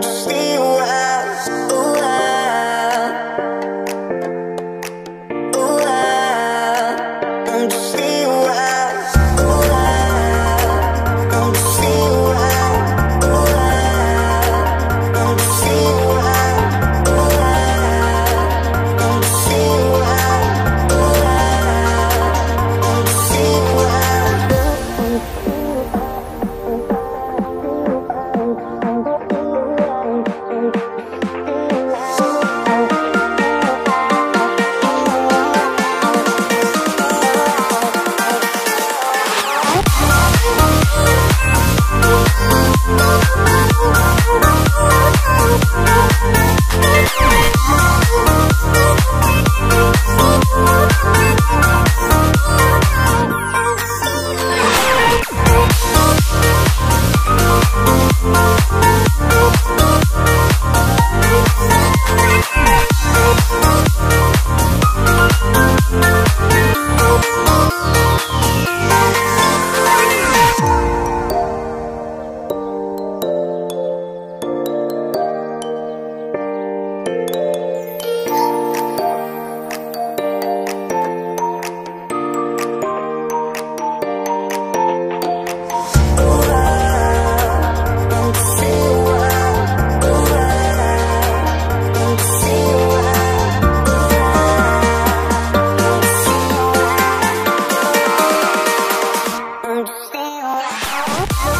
I'm just Oh,